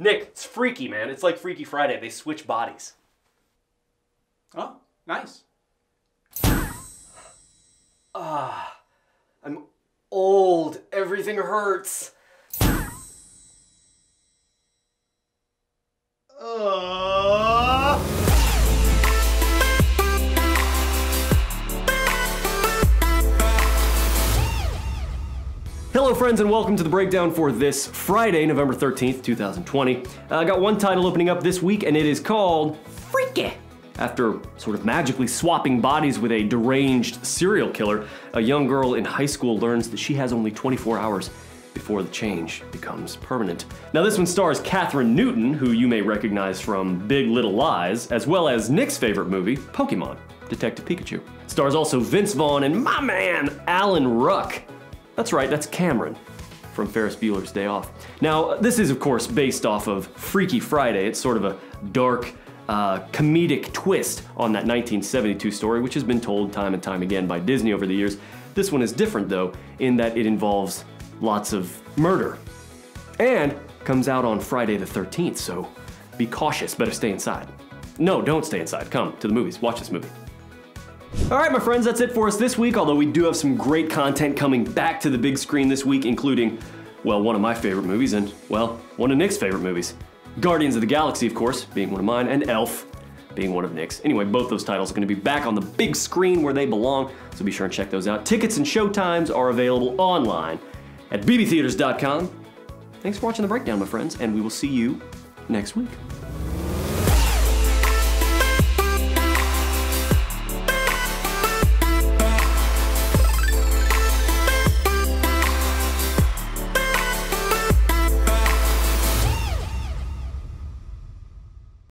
Nick, it's freaky, man. It's like Freaky Friday. They switch bodies. Oh, nice. Ah, I'm old. Everything hurts. Uh... Hello, friends, and welcome to the breakdown for this Friday, November 13th, 2020. Uh, I got one title opening up this week, and it is called Freaky. After sort of magically swapping bodies with a deranged serial killer, a young girl in high school learns that she has only 24 hours before the change becomes permanent. Now, this one stars Kathryn Newton, who you may recognize from Big Little Lies, as well as Nick's favorite movie, Pokemon Detective Pikachu. Stars also Vince Vaughn and my man, Alan Ruck. That's right, that's Cameron from Ferris Bueller's Day Off. Now, this is, of course, based off of Freaky Friday. It's sort of a dark, uh, comedic twist on that 1972 story, which has been told time and time again by Disney over the years. This one is different, though, in that it involves lots of murder and comes out on Friday the 13th, so be cautious, better stay inside. No, don't stay inside. Come to the movies, watch this movie. All right, my friends, that's it for us this week, although we do have some great content coming back to the big screen this week, including, well, one of my favorite movies and, well, one of Nick's favorite movies. Guardians of the Galaxy, of course, being one of mine, and Elf being one of Nick's. Anyway, both those titles are going to be back on the big screen where they belong, so be sure and check those out. Tickets and showtimes are available online at bbtheatres.com. Thanks for watching the breakdown, my friends, and we will see you next week.